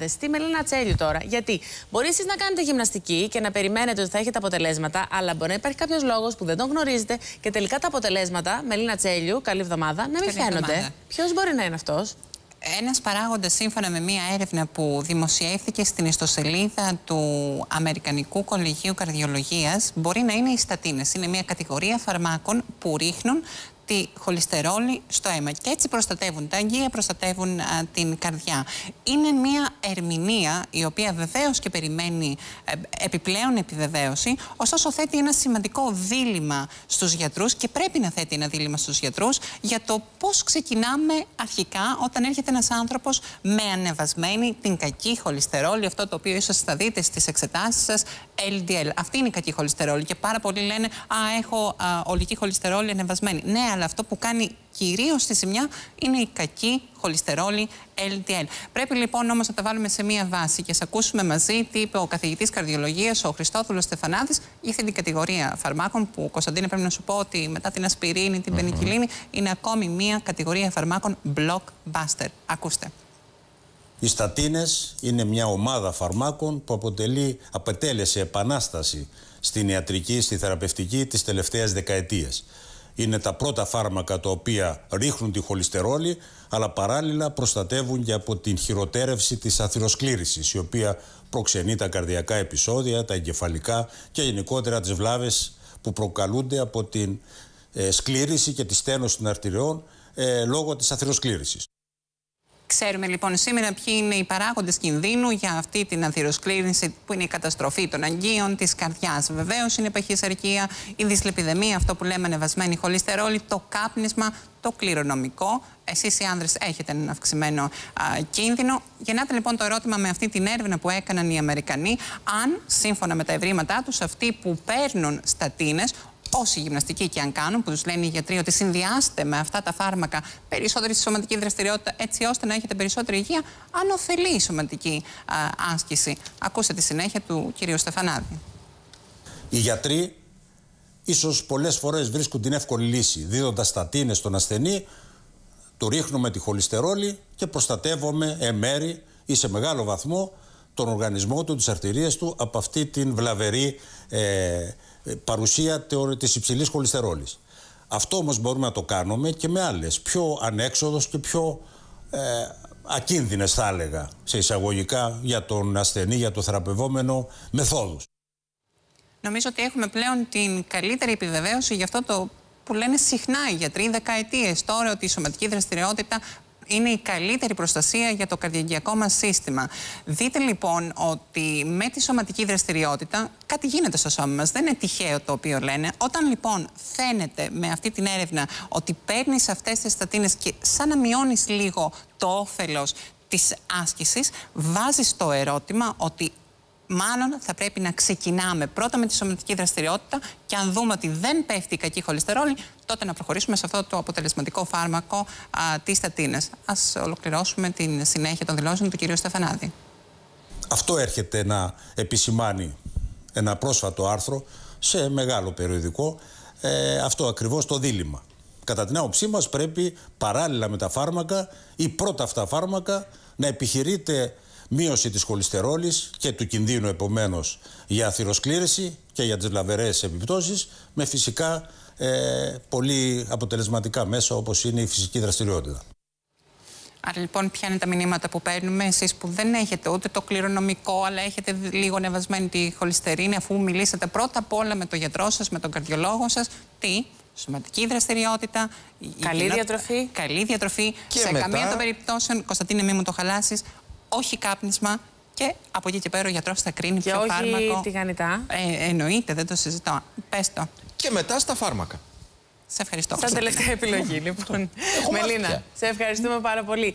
9.000. Στη Μελίνα Τσέλιου τώρα. Γιατί μπορείς εσείς να κάνετε γυμναστική και να περιμένετε ότι θα έχετε αποτελέσματα, αλλά μπορεί να υπάρχει κάποιος λόγος που δεν τον γνωρίζετε και τελικά τα αποτελέσματα, Μελίνα Τσέλιου, καλή εβδομάδα, να μην φαίνονται. Ποιος μπορεί να είναι αυτός; Ένας παράγοντας σύμφωνα με μία έρευνα που δημοσιεύθηκε στην ιστοσελίδα του Αμερικανικού Κολεγίου Καρδιολογίας μπορεί να είναι οι στατίνες. Είναι μία κατηγορία φαρμάκων που ρίχνουν τη χολυστερόλη στο αίμα. Και έτσι προστατεύουν τα αγγεία, προστατεύουν την καρδιά. Είναι μια ερμηνεία η οποία βεβαίως και περιμένει ε, επιπλέον επιβεβαίωση, ωστόσο θέτει ένα σημαντικό δίλημα στους γιατρούς και πρέπει να θέτει ένα δίλημα στους γιατρούς για το πώς ξεκινάμε αρχικά όταν έρχεται ένας άνθρωπος με ανεβασμένη την κακή χολυστερόλη, αυτό το οποίο ίσως θα δείτε στις εξετάσεις σας, LDL. Αυτή είναι η κακή χολυστερόλη και πάρα πολλοί λένε «Α, έχω α, ολική χολυστερόλη ανεβασμένη». Ναι, αλλά αυτό που κάνει κυρίως τη ζημιά είναι η κακή χολυστερόλη LDL. Πρέπει λοιπόν όμως να τα βάλουμε σε μία βάση και σα ακούσουμε μαζί τι είπε ο καθηγητής καρδιολογίας, ο Χριστόφιλο Στεφανάδης, για αυτή την κατηγορία φαρμάκων που, Κωνσταντίνε, πρέπει να σου πω ότι μετά την ασπιρίνη, την πενικυλίνη, είναι ακόμη μία κατηγορία φαρμάκων blockbuster. Ακούστε. Οι στατίνες είναι μια ομάδα φαρμάκων που αποτελεί, απετέλεσε επανάσταση στην ιατρική, στη θεραπευτική τις τελευταίες δεκαετίες είναι τα πρώτα φάρμακα τα οποία ρίχνουν τη χολυστερόλη αλλά παράλληλα προστατεύουν και από την χειροτέρευση της αθυροσκλήρησης η οποία προξενεί τα καρδιακά επεισόδια, τα εγκεφαλικά και γενικότερα τις βλάβες που προκαλούνται από την ε, σκλήρηση και τη στένωση των αρτηριών ε, λόγω της αθυροσκλήρησης. Ξέρουμε λοιπόν σήμερα ποιοι είναι οι παράγοντες κινδύνου για αυτή την αθυροσκλήρυνση που είναι η καταστροφή των αγγείων, της καρδιάς. Βεβαίως είναι η παχυσαρκία, η δυσλεπιδεμία, αυτό που λέμε ανεβασμένη χολυστερόλη, το κάπνισμα, το κληρονομικό. Εσείς οι άνδρες έχετε έναν αυξημένο α, κίνδυνο. Γεννάτε λοιπόν το ερώτημα με αυτή την έρευνα που έκαναν οι Αμερικανοί, αν σύμφωνα με τα ευρήματά τους, αυτοί που παίρνουν στατίνες, όση γυμναστική και αν κάνουν, που τους λένε οι γιατροί ότι συνδυάστε με αυτά τα φάρμακα περισσότερη σωματική δραστηριότητα, έτσι ώστε να έχετε περισσότερη υγεία, αν ωφελεί η σωματική α, άσκηση. Ακούστε τη συνέχεια του κ. Στεφανάδη. Οι γιατροί ίσως πολλές φορές βρίσκουν την εύκολη λύση, δίδοντας στατίνε στον ασθενή, του ρίχνουμε τη χολυστερόλη και προστατεύουμε εμέρη ή σε μεγάλο βαθμό τον οργανισμό του, τις αρτηρίες του από αυτή την βλαβερή ε, παρουσία της υψηλής χολυστερόλης. Αυτό όμως μπορούμε να το κάνουμε και με άλλες, πιο ανέξοδος και πιο ε, ακίνδυνες θα έλεγα, σε εισαγωγικά για τον ασθενή, για το θεραπευόμενο μεθόδους. Νομίζω ότι έχουμε πλέον την καλύτερη επιβεβαίωση για αυτό το που λένε συχνά οι γιατροί δεκαετίες τώρα ότι η σωματική δραστηριότητα είναι η καλύτερη προστασία για το καρδιαγγειακό μας σύστημα. Δείτε λοιπόν ότι με τη σωματική δραστηριότητα κάτι γίνεται στο σώμα μας. Δεν είναι τυχαίο το οποίο λένε. Όταν λοιπόν φαίνεται με αυτή την έρευνα ότι παίρνεις αυτές τις στατίνες και σαν να μειώνεις λίγο το όφελος της άσκησης, βάζεις το ερώτημα ότι μάλλον θα πρέπει να ξεκινάμε πρώτα με τη σωματική δραστηριότητα και αν δούμε ότι δεν πέφτει η κακή χολυστερόλη, τότε να προχωρήσουμε σε αυτό το αποτελεσματικό φάρμακο της στατίνε. Α ολοκληρώσουμε την συνέχεια των δηλώσεων του κ. Στεφανάδη. Αυτό έρχεται να επισημάνει ένα πρόσφατο άρθρο σε μεγάλο περιοδικό ε, αυτό ακριβώς το δίλημα. Κατά την άποψή μας πρέπει παράλληλα με τα φάρμακα ή πρώτα αυτά φάρμακα να επιχειρείται μείωση της χολυστερόλης και του κινδύνου επομένως για αθυροσκλήρηση και για τις λαβερές επιπτώσεις με φυσικά ε, πολύ αποτελεσματικά μέσα όπως είναι η φυσική δραστηριότητα. Άρα λοιπόν ποια είναι τα μηνύματα που παίρνουμε εσείς που δεν έχετε ούτε το κληρονομικό αλλά έχετε λίγο ανεβασμένη τη χολυστερίνη αφού μιλήσατε πρώτα απ' όλα με τον γιατρό σας, με τον καρδιολόγο σας. Τι, σωματική δραστηριότητα, καλή διατροφή. Καλή διατροφή. Και σε μετά... καμία των περιπτώσεων, Κωνσταντίνε, μην μου το χαλάσεις, όχι κάπνισμα και από εκεί και πέρα ο γιατρός θα κρίνει και ποιο όχι φάρμακο. τηγανιτά. Ε, εννοείται, δεν το συζητώ. Πες το. Και μετά στα φάρμακα. Σε ευχαριστώ. Σαν τελευταία επιλογή, λοιπόν. Μελίνα, σε ευχαριστούμε πάρα πολύ.